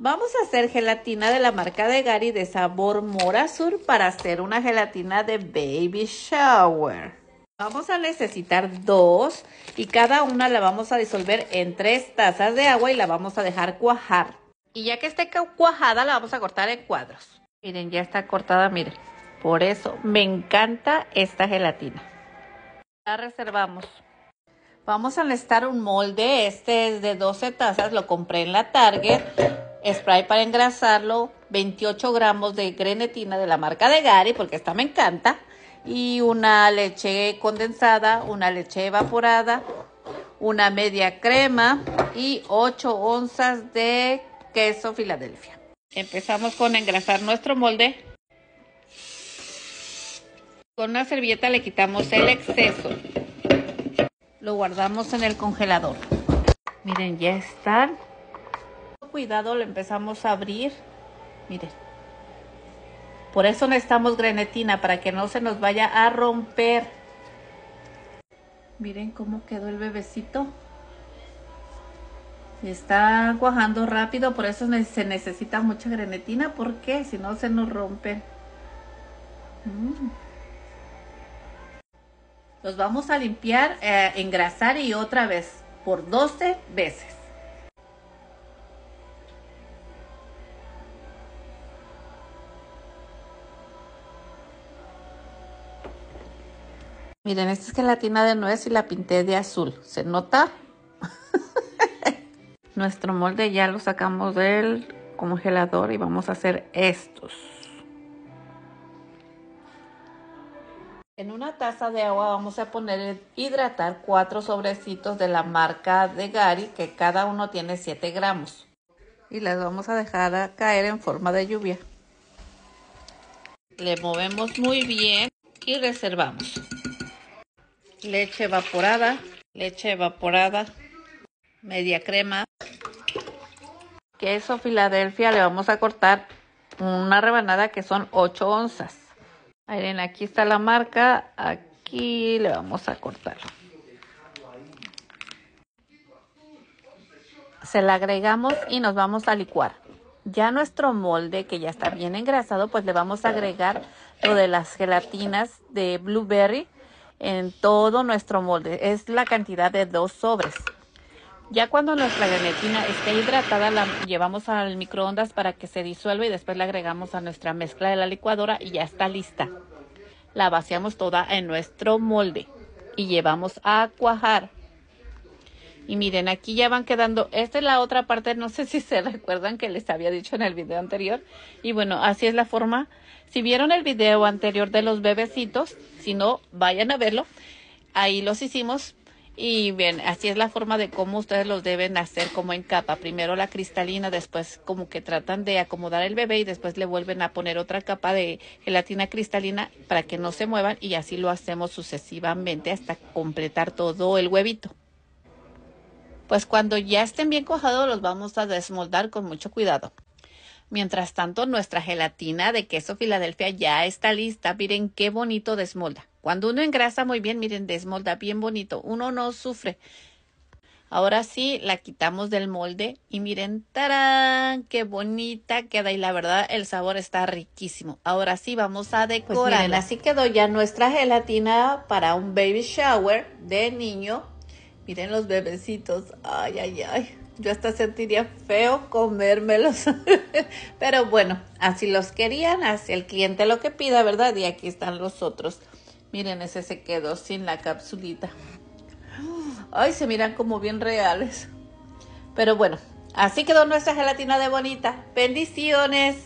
Vamos a hacer gelatina de la marca de Gary de sabor mora sur para hacer una gelatina de baby shower. Vamos a necesitar dos y cada una la vamos a disolver en tres tazas de agua y la vamos a dejar cuajar. Y ya que esté cuajada la vamos a cortar en cuadros. Miren, ya está cortada, miren. Por eso me encanta esta gelatina. La reservamos. Vamos a necesitar un molde, este es de 12 tazas, lo compré en la Target spray para engrasarlo, 28 gramos de grenetina de la marca de Gary, porque esta me encanta, y una leche condensada, una leche evaporada, una media crema y 8 onzas de queso Filadelfia. Empezamos con engrasar nuestro molde. Con una servilleta le quitamos el exceso. Lo guardamos en el congelador. Miren, ya están cuidado lo empezamos a abrir. Miren. Por eso necesitamos grenetina, para que no se nos vaya a romper. Miren cómo quedó el bebecito. Está cuajando rápido, por eso se necesita mucha grenetina, porque si no se nos rompe. Mm. Los vamos a limpiar, eh, engrasar y otra vez por 12 veces. Miren, esta es gelatina de nuez y la pinté de azul. ¿Se nota? Nuestro molde ya lo sacamos del congelador y vamos a hacer estos. En una taza de agua vamos a poner hidratar cuatro sobrecitos de la marca de Gary, que cada uno tiene 7 gramos. Y las vamos a dejar caer en forma de lluvia. Le movemos muy bien y reservamos leche evaporada, leche evaporada, media crema, queso Filadelfia, le vamos a cortar una rebanada que son 8 onzas. Miren, aquí está la marca, aquí le vamos a cortar. Se la agregamos y nos vamos a licuar. Ya nuestro molde, que ya está bien engrasado, pues le vamos a agregar lo de las gelatinas de blueberry en todo nuestro molde. Es la cantidad de dos sobres. Ya cuando nuestra grenetina esté hidratada, la llevamos al microondas para que se disuelva y después la agregamos a nuestra mezcla de la licuadora y ya está lista. La vaciamos toda en nuestro molde y llevamos a cuajar. Y miren, aquí ya van quedando, esta es la otra parte, no sé si se recuerdan que les había dicho en el video anterior. Y bueno, así es la forma si vieron el video anterior de los bebecitos, si no, vayan a verlo. Ahí los hicimos y bien, así es la forma de cómo ustedes los deben hacer como en capa. Primero la cristalina, después como que tratan de acomodar el bebé y después le vuelven a poner otra capa de gelatina cristalina para que no se muevan y así lo hacemos sucesivamente hasta completar todo el huevito. Pues cuando ya estén bien cojados los vamos a desmoldar con mucho cuidado. Mientras tanto, nuestra gelatina de queso Filadelfia ya está lista. Miren qué bonito desmolda. Cuando uno engrasa muy bien, miren, desmolda bien bonito. Uno no sufre. Ahora sí, la quitamos del molde y miren, ¡tarán! ¡Qué bonita queda! Y la verdad, el sabor está riquísimo. Ahora sí, vamos a pues decorar. miren, así quedó ya nuestra gelatina para un baby shower de niño. Miren los bebecitos. ¡Ay, ay, ay! Yo hasta sentiría feo comérmelos. Pero bueno, así los querían, así el cliente lo que pida, ¿verdad? Y aquí están los otros. Miren, ese se quedó sin la capsulita. Ay, se miran como bien reales. Pero bueno, así quedó nuestra gelatina de bonita. Bendiciones.